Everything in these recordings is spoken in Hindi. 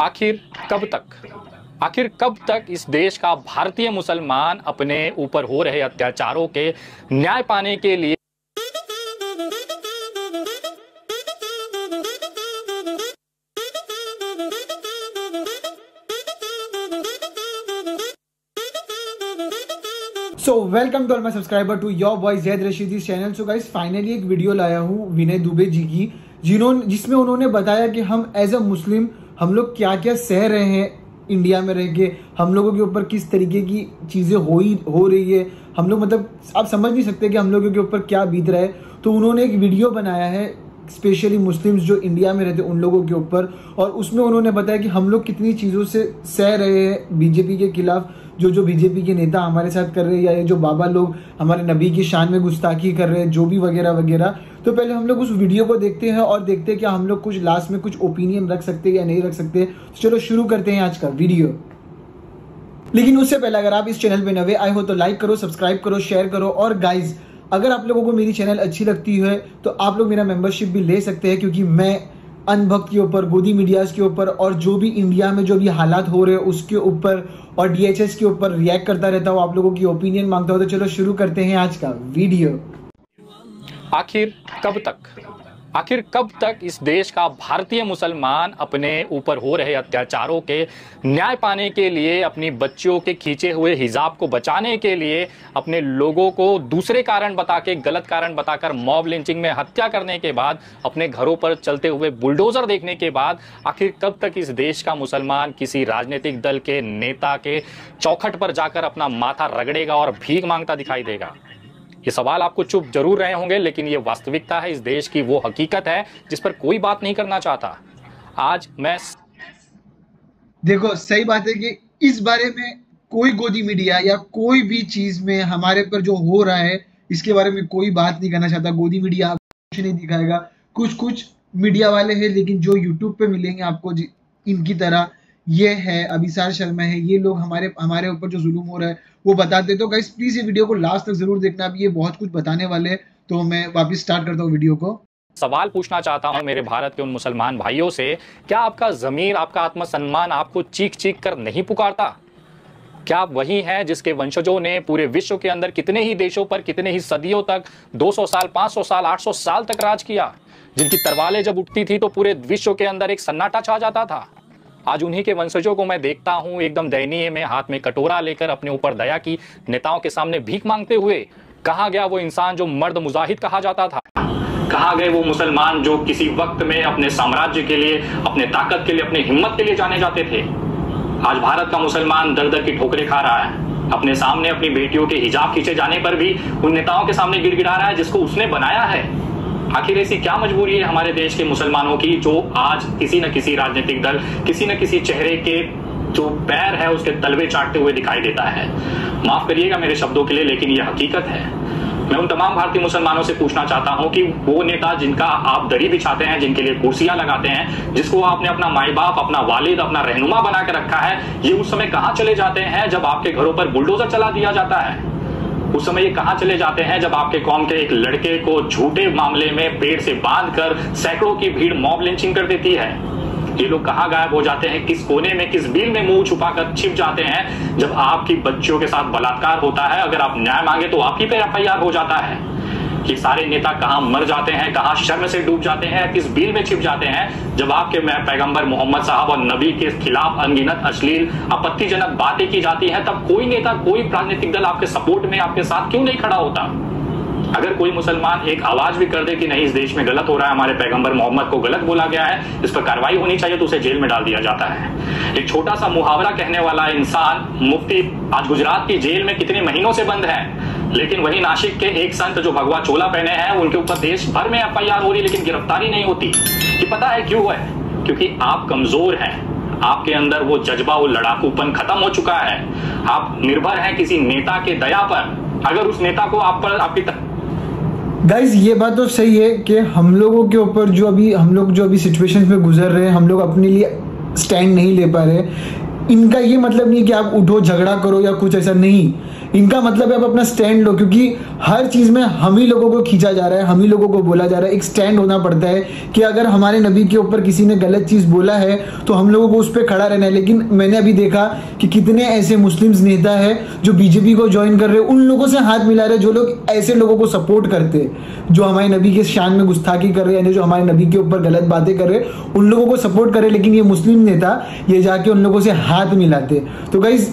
आखिर कब तक? आखिर कब तक इस देश का भारतीय मुसलमान अपने ऊपर हो रहे अत्याचारों के न्याय पाने के लिए welcome to all my subscriber to your boy Zaid Rashidi channel so guys finally एक वीडियो लाया हूँ विनय दुबे जी की जिन्होंने जिसमें उन्होंने बताया कि हम एज अ मुस्लिम हम लोग क्या क्या सह रहे हैं इंडिया में रह के, हम लोगों के ऊपर किस तरीके की चीज़ें हो ही हो रही है। हम लोग मतलब आप समझ नहीं सकते कि हम लोगों के ऊपर क्या बीत रहा है। तो उन्होंने एक वीडियो बनाया है स्पेशली मुस्लिम्स जो इंडिया में रहते उन लोगों के ऊपर। और उसमें उन्होंने बताया कि हम लोग कितनी चीज़ों से सह रहे हैं बीजेपी के खिलाफ। जो जो बीजेपी के नेता हमारे साथ कर रहे हैं या ये जो बाबा लोग हमारे नबी की शान में गुस्ताखी कर रहे हैं, जो भी वगैरह वगैरह। तो पहले हम लोग उस वीडियो को देखते हैं और देखते हैं कि हम लोग कुछ लास्ट में कुछ ओपिनियन रख सकते हैं या नहीं रख सकते। तो चलो शुरू करते हैं आज का वीडियो। लेकिन उससे पहले अगर आप इस चैनल पे नवे आए हो तो लाइक करो सब्सक्राइब करो शेयर करो। और गाइज़ अगर आप लोगों को मेरी चैनल अच्छी लगती है तो आप लोग मेरा मेंबरशिप भी ले सकते हैं क्योंकि मैं अनभक्त के ऊपर गोदी मीडियाज के ऊपर और जो भी इंडिया में जो भी हालात हो रहे हैं, उसके ऊपर और डीएचएस के ऊपर रिएक्ट करता रहता हूँ, आप लोगों की ओपिनियन माँगता हूँ तो चलो शुरू करते हैं आज का वीडियो आखिर कब तक? आखिर कब तक इस देश का भारतीय मुसलमान अपने ऊपर हो रहे अत्याचारों के न्याय पाने के लिए, अपनी बच्चियों के खींचे हुए हिजाब को बचाने के लिए, अपने लोगों को दूसरे कारण बता के गलत कारण बताकर मॉब लिंचिंग में हत्या करने के बाद, अपने घरों पर चलते हुए बुलडोजर देखने के बाद, आखिर कब तक इस देश का मुसलमान किसी राजनीतिक दल के नेता के चौखट पर जाकर अपना माथा रगड़ेगा और भीख माँगता दिखाई देगा? ये सवाल आपको चुप ज़रूर रहे होंगे, लेकिन ये वास्तविकता है इस देश की, वो हकीकत है, जिस पर कोई बात नहीं करना चाहता। आज मैं देखो, सही बात है कि इस बारे में कोई गोदी मीडिया या कोई भी चीज़ में हमारे पर जो हो रहा है, इसके बारे में कोई बात नहीं करना चाहता। गोदी मीडिया आपको कुछ नहीं दिखाएगा। कुछ कुछ मीडिया वाले हैं, लेकिन जो यूट्यूब पे मिलेंगे आपको इनकी तरह ये है, अभिसार शर्मा है, ये लोग हमारे हमारे ऊपर जो जुलूम हो रहा है, वो बताते तो गाइस प्लीज़ ये वीडियो को लास्ट तक ज़रूर देखना। अभी ये बहुत कुछ बताने वाले हैं तो मैं वापस स्टार्ट करता हूँ वीडियो को। सवाल पूछना चाहता हूँ मेरे भारत के उन मुसलमान भाइयों से, क्या आपका जमीर आपका आत्मसम्मान आपको चीख चीख कर नहीं पुकारता? क्या आप वही हैं जिसके वंशजों ने पूरे विश्व के अंदर कितने ही देशों पर, कितने ही सदियों तक 200 साल 500 साल 800 साल तक राज किया? जिनकी तरवाले जब उठती थी तो पूरे विश्व के अंदर एक सन्नाटा छा जाता था। आज उन्हीं के वंशजों को मैं देखता हूँ, एकदम दयनीय में, हाथ में कटोरा लेकर अपने ऊपर दया की, नेताओं के सामने भीख मांगते हुए कहा गया वो इंसान जो मर्द मुजाहिद कहा जाता था। कहा गए वो मुसलमान जो किसी वक्त में अपने साम्राज्य के लिए, अपने ताकत के लिए, अपने हिम्मत के लिए जाने जाते थे। आज भारत का मुसलमान दर दर की ठोकरें खा रहा है। अपने सामने अपनी बेटियों के हिजाब खींचे जाने पर भी उन नेताओं के सामने गिड़गिड़ा रहा है जिसको उसने बनाया है। आखिर ऐसी क्या मजबूरी है हमारे देश के मुसलमानों की, जो आज किसी न किसी राजनीतिक दल, किसी न किसी चेहरे के जो पैर है उसके तलवे चाटते हुए दिखाई देता है। माफ़ करिएगा मेरे शब्दों के लिए, लेकिन यह हकीकत है। मैं उन तमाम भारतीय मुसलमानों से पूछना चाहता हूँ कि वो नेता जिनका आप दरी बिछाते हैं, जिनके लिए कुर्सियाँ लगाते हैं, जिसको आपने अपना माई बाप अपना वालिद, अपना रहनुमा बना के रखा है, ये उस समय कहाँ चले जाते हैं जब आपके घरों पर बुलडोजर चला दिया जाता है? उस समय ये कहा चले जाते हैं जब आपके कौम के एक लड़के को झूठे मामले में पेड़ से बाँध कर सैकड़ों की भीड़ मॉब लिंचिंग कर देती है? ये लोग कहाँ गायब हो जाते हैं? किस कोने में, किस बिल में मुँह छुपा कर छिप जाते हैं जब आपकी बच्चियों के साथ बलात्कार होता है? अगर आप न्याय मांगे तो आपकी पे एफ़ हो जाता है। कि सारे नेता कहाँ मर जाते हैं, कहाँ शर्म से डूब जाते हैं, किस बिल में छिप जाते हैं, जब आपके पैगंबर मोहम्मद साहब और नबी के खिलाफ अनगिनत, अश्लील, आपत्तिजनक बातें की जाती है, तब कोई नेता, कोई राजनीतिक दल आपके सपोर्ट में, आपके साथ क्यों नहीं खड़ा होता? अगर कोई मुसलमान एक आवाज़ भी कर दे कि नहीं, इस देश में गलत हो रहा है, हमारे पैगंबर मोहम्मद को गलत बोला गया है, इस पर कार्रवाई होनी चाहिए तो उसे जेल में डाल दिया जाता है। एक छोटा सा मुहावरा कहने वाला इंसान, मुफ्ती, आज गुजरात की जेल में कितने महीनों से बंद है? लेकिन वही नासिक के एक संत जो भगवा चोला पहने हैं, उनके ऊपर देश भर में एफ़ हो रही लेकिन गिरफ्तारी नहीं होती। कि पता है क्यों है? क्योंकि आप कमज़ोर हैं। आपके अंदर वो जज्बा, वो लड़ाकूपन खत्म हो चुका है। आप निर्भर हैं किसी नेता के दया पर। अगर उस नेता को आप पर, आपकी गाइज़ ये बात तो सही है कि हम लोगों के ऊपर जो अभी, हम लोग जो अभी सिचुएशन में गुजर रहे हैं, हम लोग अपने लिए स्टैंड नहीं ले पा रहे। इनका ये मतलब नहीं कि आप उठो, झगड़ा करो या कुछ ऐसा नहीं। इनका मतलब है आप अपना स्टैंड लो, क्योंकि हर चीज़ में हम ही लोगों को खींचा जा रहा है, हम ही लोगों को बोला जा रहा है। एक स्टैंड होना पड़ता है कि अगर हमारे नबी के ऊपर किसी ने गलत चीज़ बोला है तो हम लोगों को उस पर खड़ा रहना है। लेकिन मैंने अभी देखा कि कितने ऐसे मुस्लिम नेता है जो बीजेपी को ज्वाइन कर रहे हैं। उन लोगों से हाथ मिला रहे जो लोग ऐसे लोगों को सपोर्ट करते हैं, जो हमारे नबी के शान में गुस्ताखी कर रहे हैं जो हमारे नबी के ऊपर गलत बातें कर रहे हैं। उन लोगों को सपोर्ट कर रहे लेकिन ये मुस्लिम नेता ये जाके उन लोगों से हाथ मिलाते तो गाइज़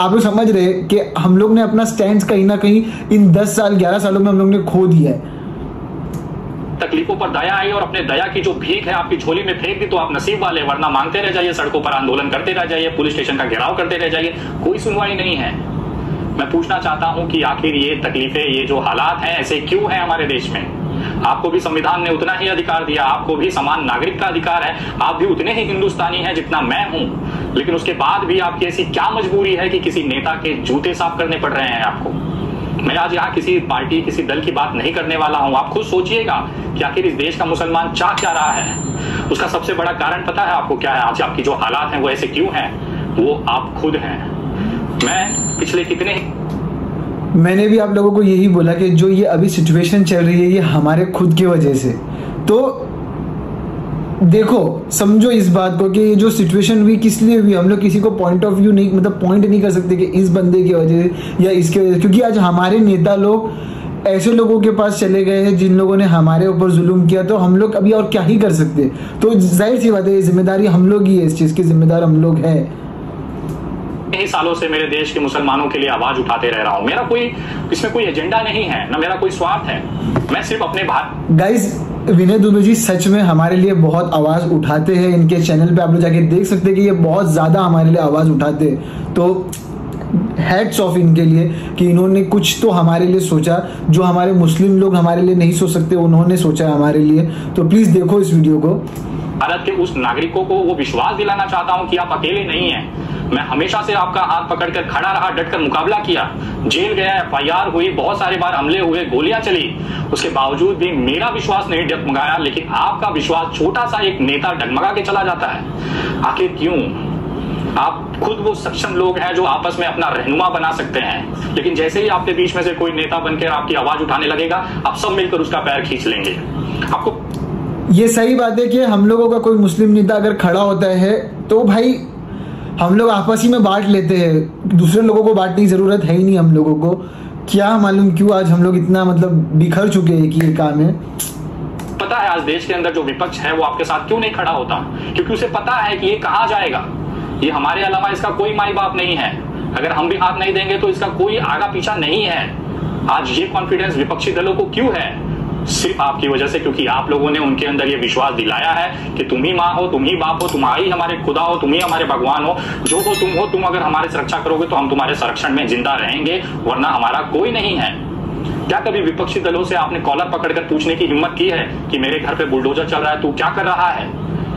आप लोग समझ रहे कि हम लोग ने अपना स्टैंड कहीं ना कहीं इन 10 साल 11 सालों में हम लोग ने खो दिया है। तकलीफों पर दया आई और अपने दया की जो भीख है, आपकी झोली में फेंक दी तो आप नसीब वाले, वरना मांगते रह जाइए, सड़कों पर आंदोलन करते रह जाइए, पुलिस स्टेशन का घेराव करते रह जाइए, कोई सुनवाई नहीं है। मैं पूछना चाहता हूँ कि आखिर ये तकलीफें, ये जो हालात हैं, ऐसे क्यों हैं हमारे देश में? आपको भी संविधान ने उतना ही अधिकार दिया, आपको भी समान नागरिक का अधिकार है, आप भी उतने ही हिंदुस्तानी हैं जितना मैं हूँ। लेकिन उसके बाद भी आपकी ऐसी क्या मजबूरी है कि किसी नेता के जूते साफ़ करने पड़ रहे हैं आपको? मैं आज यहाँ किसी पार्टी, किसी दल की बात नहीं करने वाला हूँ। आप खुद सोचिएगा कि आखिर इस देश का मुसलमान चाह क्या रहा है। उसका सबसे बड़ा कारण पता है आपको क्या है? आज आपकी जो हालात हैं वो ऐसे क्यों हैं? वो आप खुद हैं। मैं पिछले कितने मैंने भी आप लोगों को यही बोला कि जो ये अभी सिचुएशन चल रही है, ये हमारे खुद की वजह से। तो देखो, समझो इस बात को कि ये जो सिचुएशन हुई, किस लिए हुई? हम लोग किसी को पॉइंट ऑफ़ व्यू नहीं मतलब पॉइंट नहीं कर सकते कि इस बंदे की वजह से या इसके वजह से। क्योंकि आज हमारे नेता लोग ऐसे लोगों के पास चले गए हैं जिन लोगों ने हमारे ऊपर जुल्म किया तो हम लोग अभी और क्या ही कर सकते? तो ज़ाहिर सी बात है, ये ज़िम्मेदारी हम लोग ही है। इस चीज़ की जिम्मेदार हम लोग है। ही सालों से मेरे देश के मुसलमानों के लिए आवाज़ उठाते रह रहा हूँ। मेरा कोई, इसमें कोई एजेंडा नहीं है, ना मेरा कोई स्वार्थ है। मैं सिर्फ़ अपने भारत गाइस विनय दुबे जी, सच में हमारे लिए बहुत आवाज़ उठाते हैं। इनके चैनल पे आप लोग जाके देख सकते हैं कि ये बहुत ज़्यादा हमारे लिए आवाज़ उठाते हैं। तो हेड्स ऑफ़ इनके लिए कि इन्होंने कुछ तो हमारे लिए सोचा। जो हमारे मुस्लिम लोग हमारे लिए नहीं सोच सकते, उन्होंने सोचा हमारे लिए। तो प्लीज़ देखो इस वीडियो को। भारत के उस नागरिकों को वो विश्वास दिलाना चाहता हूँ कि आप अकेले नहीं हैं। मैं हमेशा से आपका हाथ पकड़कर खड़ा रहा, डटकर मुकाबला किया। जेल गया, एफआईआर हुई, बहुत सारे बार हमले हुए, गोलियाँ चली। उसके बावजूद भी मेरा विश्वास नहीं डगमगाया, लेकिन आपका विश्वास छोटा सा एक नेता डगमगा के चला जाता है। आखिर क्यों? आप खुद वो सक्षम लोग हैं जो आपस में अपना रहनुमा बना सकते हैं। लेकिन जैसे ही आपके बीच में से कोई नेता बनकर आपकी आवाज़ उठाने लगेगा, आप सब मिलकर उसका पैर खींच लेंगे। आपको ये सही बात है कि हम लोगों का कोई मुस्लिम नेता अगर खड़ा होता है तो भाई हम लोग आपस ही में बांट लेते हैं। दूसरे लोगों को बांटने की ज़रूरत है ही नहीं हम लोगों को। क्या मालूम क्यों आज हम लोग इतना मतलब बिखर चुके हैं कि ये काम है। पता है आज देश के अंदर जो विपक्ष है, वो आपके साथ क्यों नहीं खड़ा होता? क्योंकि उसे पता है कि ये कहा जाएगा। ये हमारे अलावा इसका कोई माई बाप नहीं है। अगर हम भी हाथ नहीं देंगे तो इसका कोई आगा पीछा नहीं है। आज ये कॉन्फिडेंस विपक्षी दलों को क्यों है? सिर्फ़ आपकी वजह से, क्योंकि आप लोगों ने उनके अंदर ये विश्वास दिलाया है कि तुम ही माँ हो, तुम ही बाप हो तुम्हारी हमारे खुदा हो, तुम ही हमारे भगवान हो। जो हो तुम हो, तुम अगर हमारे सुरक्षा करोगे तो हम तुम्हारे संरक्षण में ज़िंदा रहेंगे, वरना हमारा कोई नहीं है। क्या कभी विपक्षी दलों से आपने कॉलर पकड़कर पूछने की हिम्मत की है कि मेरे घर पे बुलडोजर चल रहा है, तू क्या कर रहा है?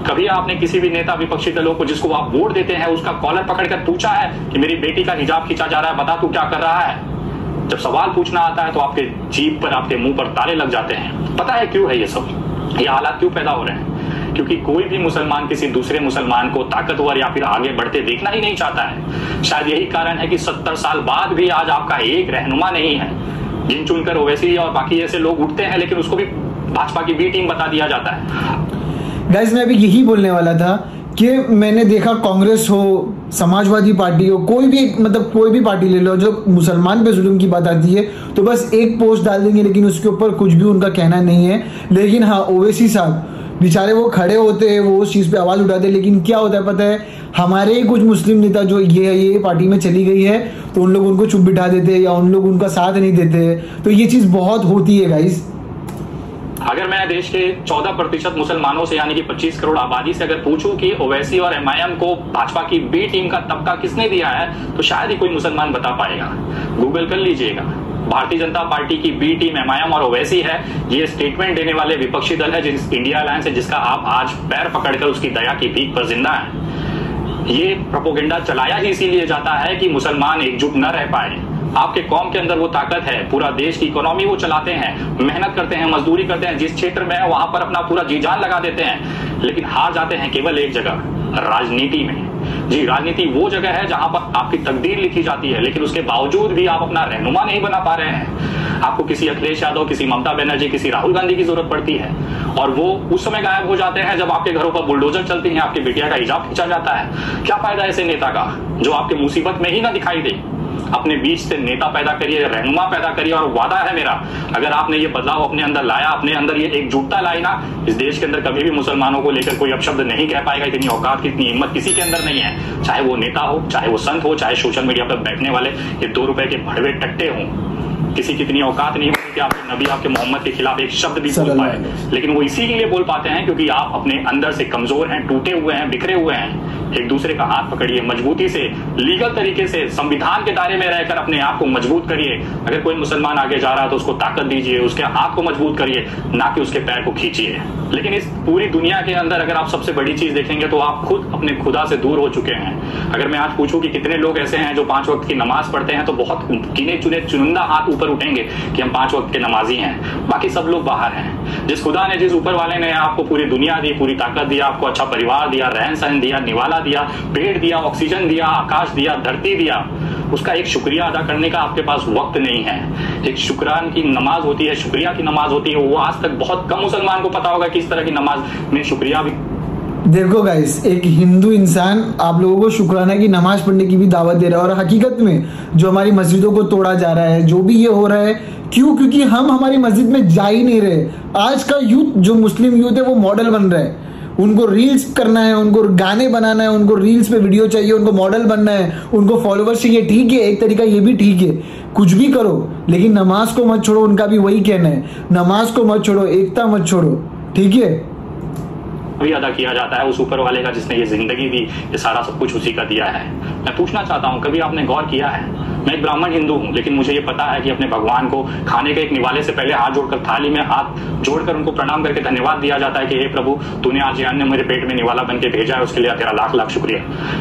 कभी आपने किसी भी नेता विपक्षी दलों को जिसको आप वोट देते हैं, उसका कॉलर पकड़कर पूछा है कि मेरी बेटी का हिजाब खींचा जा रहा है, बता तू क्या कर रहा है? जब सवाल पूछना आता है तो आपके जीप पर, आपके मुँह पर ताले लग जाते हैं। पता है क्यों है ये सब? ये हालात क्यों पैदा हो रहे हैं? क्योंकि कोई भी मुसलमान किसी दूसरे मुसलमान को ताकतवर या फिर आगे बढ़ते देखना ही नहीं चाहता है। शायद यही कारण है कि सत्तर साल बाद भी आज आपका एक रहनुमा नहीं है। जिन चुनकर ओवैसी और बाकी ऐसे लोग उठते हैं, लेकिन उसको भी भाजपा की बी टीम बता दिया जाता है। गाइस मैं अभी यही बोलने वाला था कि मैंने देखा कांग्रेस हो, समाजवादी पार्टी हो, कोई भी मतलब कोई भी पार्टी ले लो, जो मुसलमान पे जुल्म की बात आती है तो बस एक पोस्ट डाल देंगे, लेकिन उसके ऊपर कुछ भी उनका कहना नहीं है। लेकिन हाँ ओवैसी साहब, बेचारे वो खड़े होते हैं, वो उस चीज़ पे आवाज़ उठाते हैं, लेकिन क्या होता है पता है, हमारे ही कुछ मुस्लिम नेता जो ये ये पार्टी में चली गई है तो उन लोग उनको चुप बिठा देते हैं या उन लोग उनका साथ नहीं देते तो ये चीज़ बहुत होती है गाइस अगर मैं देश के 14 प्रतिशत मुसलमानों से, यानी कि 25 करोड़ आबादी से अगर पूछूँ कि ओवैसी और एमआईएम को भाजपा की बी टीम का तबका किसने दिया है तो शायद ही कोई मुसलमान बता पाएगा। गूगल कर लीजिएगा। भारतीय जनता पार्टी की बी टीम एमआईएम और ओवैसी है, ये स्टेटमेंट देने वाले विपक्षी दल है जिस इंडिया अलायंस है, जिसका आप आज पैर पकड़कर उसकी दया की भीख पर ज़िंदा है। ये प्रोपोगेंडा चलाया ही इसीलिए जाता है कि मुसलमान एकजुट न रह पाए। आपके कौम के अंदर वो ताकत है, पूरा देश की इकोनॉमी वो चलाते हैं, मेहनत करते हैं, मजदूरी करते हैं, जिस क्षेत्र में है वहाँ पर अपना पूरा जी जान लगा देते हैं, लेकिन हार जाते हैं केवल एक जगह, राजनीति में। जी, राजनीति वो जगह है जहाँ पर आपकी तकदीर लिखी जाती है, लेकिन उसके बावजूद भी आप अपना रहनुमा नहीं बना पा रहे हैं। आपको किसी अखिलेश यादव, किसी ममता बनर्जी, किसी राहुल गांधी की ज़रूरत पड़ती है, और वो उस समय गायब हो जाते हैं जब आपके घरों पर बुलडोजर चलती है, आपकी बेटिया का हिजाब खींचा जाता है। क्या फ़ायदा ऐसे नेता का, जो आपके मुसीबत में ही ना दिखाई दे? अपने बीच से नेता पैदा करिए, रहनुमा पैदा करिए और वादा है मेरा, अगर आपने ये बदलाव अपने अंदर लाया, अपने अंदर ये एकजुटता लाई ना, इस देश के अंदर कभी भी मुसलमानों को लेकर कोई अपशब्द नहीं कह पाएगा, इतनी औकात की, इतनी हिम्मत किसी के अंदर नहीं है। चाहे वो नेता हो, चाहे वो संत हो, चाहे सोशल मीडिया पर बैठने वाले, ये दो रुपए के भड़वे टट्टे हों, किसी की इतनी औकात नहीं होती कि आपके नबी आपके मोहम्मद के खिलाफ एक शब्द भी बोल पाए। लेकिन वो इसी के लिए बोल पाते हैं क्योंकि आप अपने अंदर से कमज़ोर हैं टूटे हुए हैं बिखरे हुए हैं। एक दूसरे का हाथ पकड़िए मजबूती से लीगल तरीके से संविधान के दायरे में रहकर अपने आप को मज़बूत करिए। अगर कोई मुसलमान आगे जा रहा है तो उसको ताकत दीजिए उसके हाथ को मज़बूत करिए ना कि उसके पैर को खींचिए। लेकिन इस पूरी दुनिया के अंदर अगर आप सबसे बड़ी चीज़ देखेंगे तो आप खुद अपने खुदा से दूर हो चुके हैं। अगर मैं आज पूछूँ कि कितने लोग ऐसे हैं जो पाँच वक्त की नमाज़ पढ़ते हैं तो बहुत गिने चुने चुनिंदा हाथ ऊपर उठेंगे कि हम पाँच वक्त के नमाजी हैं, बाकी सब लोग बाहर हैं। जिस खुदा ने, जिस ऊपर वाले ने आपको पूरी दुनिया दी, पूरी ताकत दिया आपको अच्छा परिवार दिया रहन सहन दिया, निवाला दिया पेड़ दिया, ऑक्सीजन दिया, आकाश दिया, धरती दिया, उसका एक शुक्रिया अदा करने का आपके पास वक्त नहीं है। एक शुक्रान की नमाज़ होती है, शुक्रिया की नमाज़ होती है, वो आज तक बहुत कम मुसलमान को पता होगा कि इस तरह की नमाज़ में शुक्रिया भी देखो गाइस एक हिंदू इंसान आप लोगों को शुक्राना की नमाज़ पढ़ने की भी दावत दे रहा है और हकीकत में जो हमारी मस्जिदों को तोड़ा जा रहा है, जो भी ये हो रहा है, क्यों? क्योंकि हम हमारी मस्जिद में जा ही नहीं रहे। आज का यूथ जो मुस्लिम यूथ है, वो मॉडल बन रहा है। उनको रील्स करना है, उनको गाने बनाना है, उनको रील्स पे वीडियो चाहिए, उनको मॉडल बनना है, उनको फॉलोवर्स चाहिए। ठीक है, एक तरीका ये भी ठीक है, कुछ भी करो, लेकिन नमाज़ को मत छोड़ो, उनका भी वही कहना है। नमाज़ को मत छोड़ो, एकता मत छोड़ो। ठीक है? भी अदा किया जाता है उस ऊपर वाले का जिसने ये ज़िंदगी दी, ये सारा सब कुछ उसी का दिया है। मैं पूछना चाहता हूँ, कभी आपने गौर किया है? मैं एक ब्राह्मण हिंदू हूँ, लेकिन मुझे ये पता है कि अपने भगवान को खाने के एक निवाले से पहले हाथ जोड़कर थाली में हाथ जोड़कर उनको प्रणाम करके धन्यवाद दिया जाता है कि, हे प्रभु, तूने आज ये अन्य मेरे पेट में निवाला बन के भेजा है, उसके लिए तेरा लाख लाख शुक्रिया।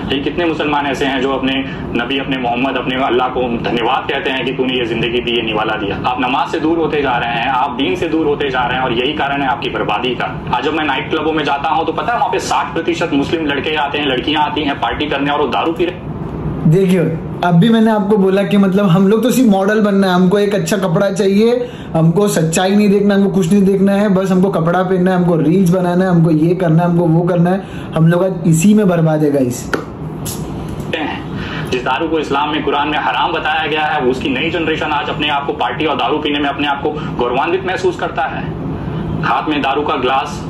लेकिन कितने मुसलमान ऐसे हैं जो अपने नबी, अपने मोहम्मद, अपने अल्लाह को धन्यवाद कहते हैं कि तूने ये ज़िंदगी दी, ये निवाला दिया। आप नमाज़ से दूर होते जा रहे हैं, आप दीन से दूर होते जा रहे हैं और यही कारण है आपकी बर्बादी का। आज जब मैं नाइट क्लबों में जाता हूँ तो पता है वहाँ पे साठ प्रतिशत मुस्लिम लड़के आते हैं लड़कियाँ आती हैं पार्टी करने और वो दारू पी रहे देखियो अब भी मैंने आपको बोला कि मतलब हम लोग तो सिर्फ़ मॉडल बनना है हमको एक अच्छा कपड़ा चाहिए हमको सच्चाई नहीं देखना हमको कुछ नहीं देखना है बस हमको कपड़ा पहनना है हमको रील्स बनाना है हमको ये करना है हमको वो करना है हम लोग आज इसी में बर्बाद है इस जिस दारू को इस्लाम में कुरान में हराम बताया गया है उसकी नई जनरेशन आज अपने आप को पार्टी और दारू पीने में अपने आप को गौरवान्वित महसूस करता है। हाथ में दारू का ग्लास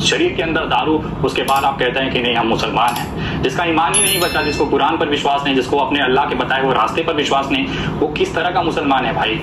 शरीर के अंदर दारू, उसके बाद आप कहते हैं कि नहीं, हम मुसलमान हैं। जिसका ईमान ही नहीं बचा, जिसको कुरान पर विश्वास नहीं, जिसको अपने अल्लाह के बताए हुए रास्ते पर विश्वास नहीं, वो किस तरह का मुसलमान है भाई?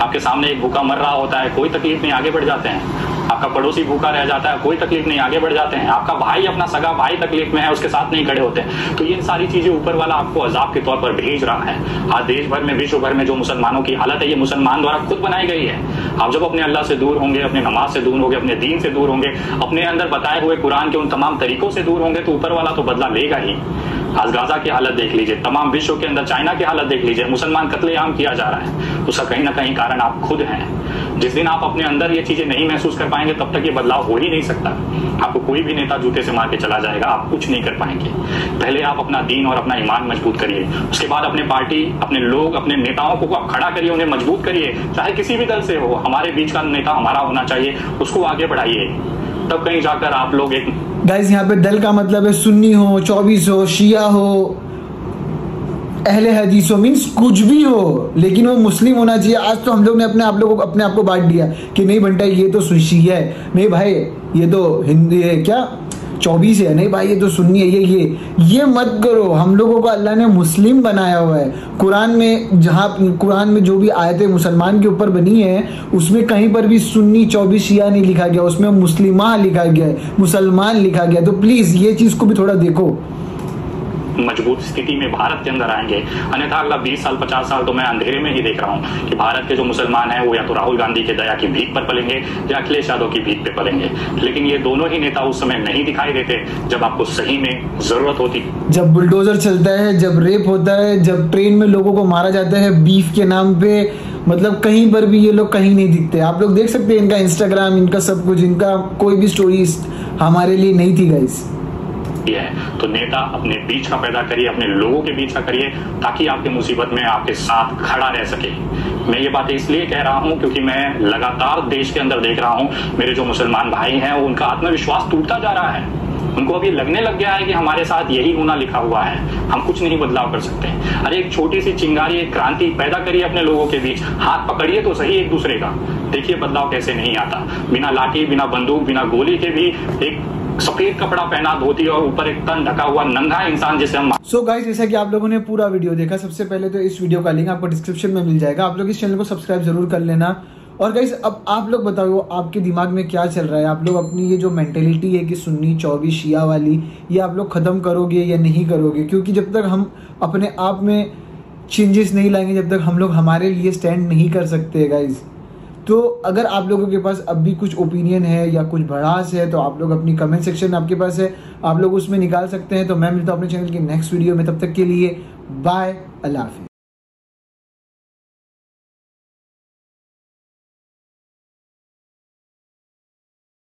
आपके सामने एक भूखा मर रहा होता है, कोई तकलीफ़ नहीं, आगे बढ़ जाते हैं। आपका पड़ोसी भूखा रह जाता है, कोई तकलीफ़ नहीं, आगे बढ़ जाते हैं। आपका भाई, अपना सगा भाई तकलीफ़ में है, उसके साथ नहीं खड़े होते। तो ये सारी चीज़ें ऊपर वाला आपको अजाब के तौर पर भेज रहा है। आज देश भर में विश्व भर में जो मुसलमानों की हालत है, ये मुसलमान द्वारा खुद बनाई गई है। आप जब अपने अल्लाह से दूर होंगे, अपने नमाज़ से दूर होंगे, अपने दीन से दूर होंगे, अपने अंदर बताए हुए कुरान के उन तमाम तरीकों से दूर होंगे तो ऊपर वाला तो बदला लेगा ही। आज गाजा की हालत देख लीजिए, तमाम विश्व के अंदर चाइना की हालत देख लीजिए, मुसलमान कत्लेआम किया जा रहा है। उसका कहीं ना कहीं कारण आप खुद हैं। जिस दिन आप अपने अंदर ये चीज़ें नहीं महसूस कर पाएँगे, तब तक ये बदलाव हो ही नहीं सकता। आपको कोई भी नेता जूते से मार के चला जाएगा, आप कुछ नहीं कर पाएँगे। पहले आप अपना दीन और अपना ईमान मज़बूत करिए। उसके बाद अपने पार्टी, अपने लोग, अपने नेताओं को आप खड़ा करिए, उन्हें मज़बूत करिए। चाहे किसी भी दल से हो, हमारे बीच का नेता हमारा होना चाहिए, उसको आगे बढ़ाइए। तब कहीं जाकर आप लोग एक गाइस यहाँ पे दल का मतलब है सुन्नी हो, चौबीस हो, शिया हो अहले हदीस हो मीन्स कुछ भी हो, लेकिन वो मुस्लिम होना चाहिए। आज तो हम लोग ने अपने आप लोगों को अपने आप को बांट दिया कि नहीं बनता ये तो शिया है। नहीं भाई, ये तो हिंदी है, क्या? चौबीस है। नहीं भाई, ये तो सुन्नी है, ये ये ये मत करो। हम लोगों को अल्लाह ने मुस्लिम बनाया हुआ है। कुरान में जहाँ कुरान में जो भी आयतें मुसलमान के ऊपर बनी है, उसमें कहीं पर भी सुन्नी चौबीस शिया नहीं लिखा गया। उसमें मुस्लिमा लिखा गया है, मुसलमान लिखा गया तो प्लीज़ ये चीज़ को भी थोड़ा देखो। मज़बूत स्थिति में भारत के अंदर आएँगे। अन्यथा अगला 20 साल 50 साल तो मैं अंधेरे में ही देख रहा हूँ कि भारत के जो मुसलमान हैं, वो या तो राहुल गांधी के दया की भीख पर पलेंगे या अखिलेश यादव की भीख पे पलेंगे। लेकिन ये दोनों ही नेता उस समय नहीं दिखाई देते जब आपको सही में ज़रूरत होती। जब बुलडोजर चलता है, जब रेप होता है, जब ट्रेन में लोगों को मारा जाता है बीफ के नाम पे मतलब कहीं पर भी ये लोग कहीं नहीं दिखते। आप लोग देख सकते हैं इनका इंस्टाग्राम इनका सब कुछ, इनका कोई भी स्टोरी हमारे लिए नहीं थी गाइस है। तो नेता अपने बीच का पैदा करिए, अपने लोगों के बीच का करिए, ताकि आपके मुसीबत में आपके साथ खड़ा रह सके। मैं ये बातें इसलिए कह रहा हूँ क्योंकि मैं लगातार देश के अंदर देख रहा हूँ, मेरे जो मुसलमान भाई हैं उनका आत्मविश्वास टूटता जा रहा है। उनको अभी लगने लग गया है कि हमारे साथ यही गुना लिखा हुआ है। हम कुछ नहीं बदलाव कर सकते। अरे एक छोटी सी चिंगारी, एक क्रांति पैदा करिए अपने लोगों के बीच। हाथ पकड़िए तो सही एक दूसरे का। देखिए बदलाव कैसे नहीं आता। बिना लाठी, बिना बंदूक, बिना गोली के भी एक सफ़ेद कपड़ा पहना, धोती और ऊपर एक तन ढका हुआ नंगा इंसान जिसे हम सो so गाइस जैसा कि आप लोगों ने पूरा वीडियो देखा, सबसे पहले तो इस वीडियो का लिंक आपको डिस्क्रिप्शन में मिल जाएगा। आप लोग इस चैनल को सब्सक्राइब ज़रूर कर लेना। और गाइस अब आप लोग बताओ, आपके दिमाग में क्या चल रहा है? आप लोग अपनी ये जो मेंटेलिटी है कि सुन्नी चौबीस शिया वाली, ये आप लोग खत्म करोगे या नहीं करोगे? क्योंकि जब तक हम अपने आप में चेंजेस नहीं लाएँगे, जब तक हम लोग हमारे लिए स्टैंड नहीं कर सकते गाइज़ तो अगर आप लोगों के पास अब भी कुछ ओपिनियन है या कुछ भड़ास है तो आप लोग अपनी कमेंट सेक्शन आपके पास है। आप लोग उसमें निकाल सकते हैं। तो मैं मिलता हूँ अपने चैनल के नेक्स्ट वीडियो में। तब तक के लिए बाय अल्लाह हाफिज।